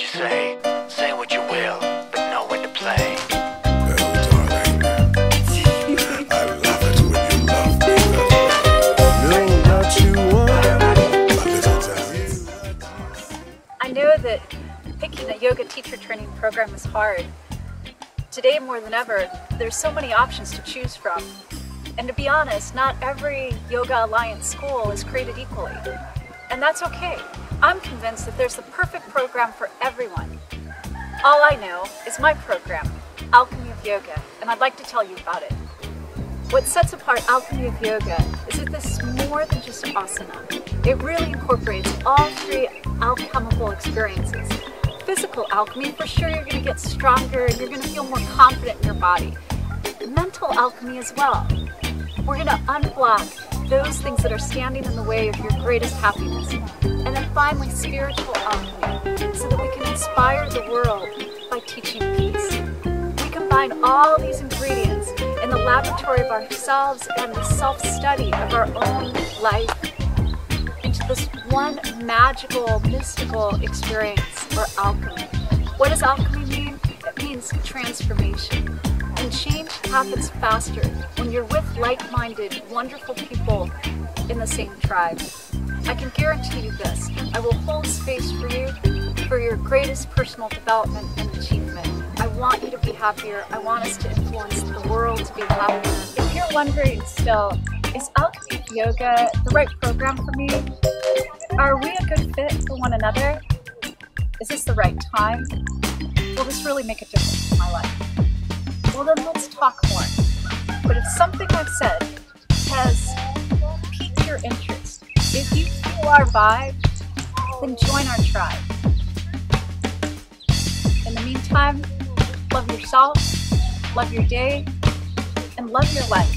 you say, say what you will, but know when to play. I know that picking a yoga teacher training program is hard. Today more than ever, there's so many options to choose from. And to be honest, not every Yoga Alliance school is created equally. And that's okay. I'm convinced that there's the perfect program for everyone. All I know is my program, Alchemy of Yoga, and I'd like to tell you about it. What sets apart Alchemy of Yoga is that this is more than just asana. It really incorporates all three alchemical experiences. Physical alchemy, for sure you're going to get stronger and you're going to feel more confident in your body. Mental alchemy as well. We're going to unblock those things that are standing in the way of your greatest happiness. Finally, spiritual alchemy, so that we can inspire the world by teaching peace. We combine all these ingredients in the laboratory of ourselves and the self-study of our own life into this one magical, mystical experience or alchemy. What does alchemy mean? It means transformation. And change happens faster when you're with like-minded, wonderful people in the same tribe. I can guarantee you this, I will hold space for you for your greatest personal development and achievement. I want you to be happier. I want us to influence the world to be happier. If you're wondering still, is Alchemy Yoga the right program for me? Are we a good fit for one another? Is this the right time? Will this really make a difference in my life? Well then let's talk more. But if something I've said our vibe, then join our tribe. In the meantime, love yourself, love your day, and love your life.